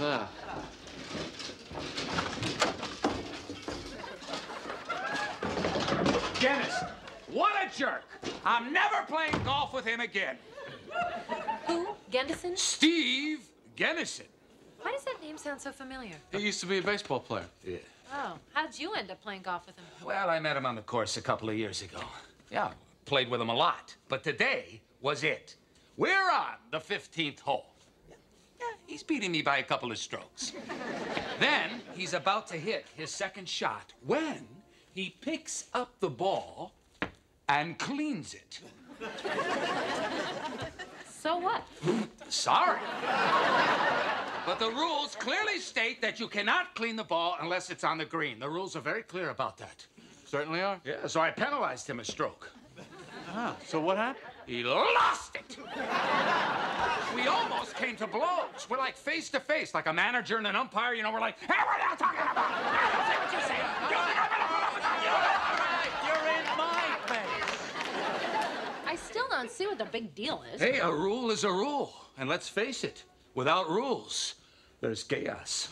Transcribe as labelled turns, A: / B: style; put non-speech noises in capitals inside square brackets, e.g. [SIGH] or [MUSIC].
A: that?
B: Dennis, what a jerk! I'm never playing golf with him again.
C: Who? Gendason?
B: Steve Gendason.
C: Why does that name sound so familiar?
A: He used to be a baseball player.
B: Yeah.
C: Oh, how'd you end up playing golf with him?
B: Well, I met him on the course a couple of years ago. Yeah, played with him a lot. But today was it. We're on the 15th hole. Yeah, he's beating me by a couple of strokes. then he's about to hit his second shot when he picks up the ball and cleans it.
C: So what?
B: Sorry. But the rules clearly state that you cannot clean the ball unless it's on the green. The rules are very clear about that.
A: Certainly are.
B: Yeah, so I penalized him a stroke.
A: Ah, so what happened?
B: He lost it. We almost came to blows. We're like face to face, like a manager and an umpire. You know, we're like, hey, what are you talking about? I [LAUGHS] don't say what you say. You think I'm gonna put up?
A: You're in my face.
C: I still don't see what the big deal is.
B: Hey, a rule is a rule. And let's face it, without rules, there's chaos.